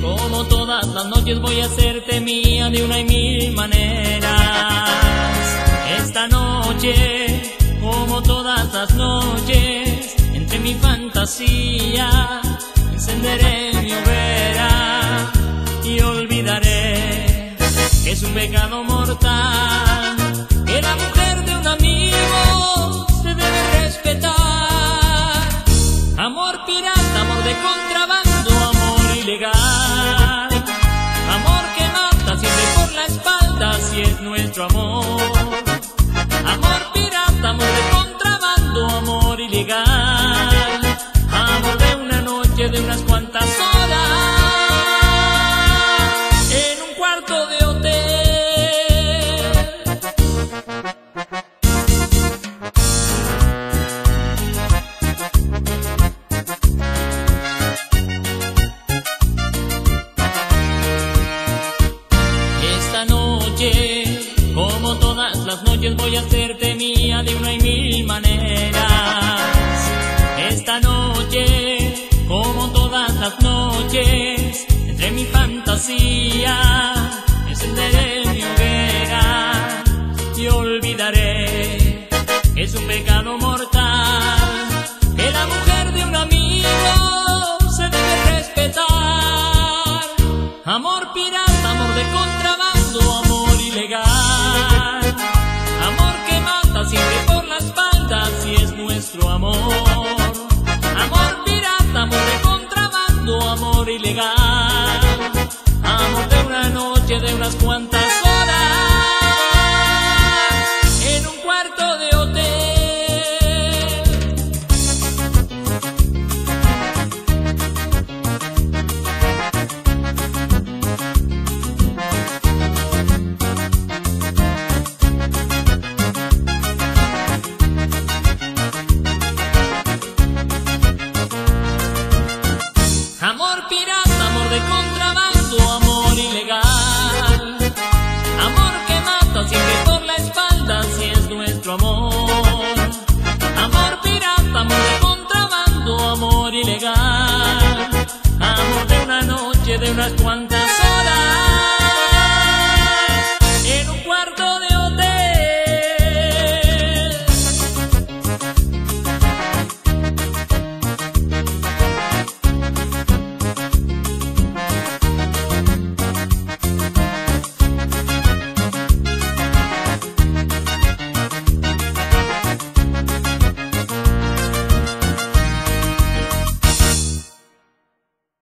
Como todas las noches, voy a hacerte mía de una y mil maneras. Esta noche, como todas las noches, entre mi fantasía, encenderé mi hoguera y olvidaré que es un pecado mortal que la mujer de un amigo se debe respetar. Amor pirata, amor de contrabando, si es nuestro amor. Amor las noches, voy a hacerte mía de una y mil maneras. Esta noche, como todas las noches, entre mi fantasía, encenderé mi hoguera y olvidaré que es un pecado mortal que la mujer de un amigo se debe respetar. Amor contrabando, amor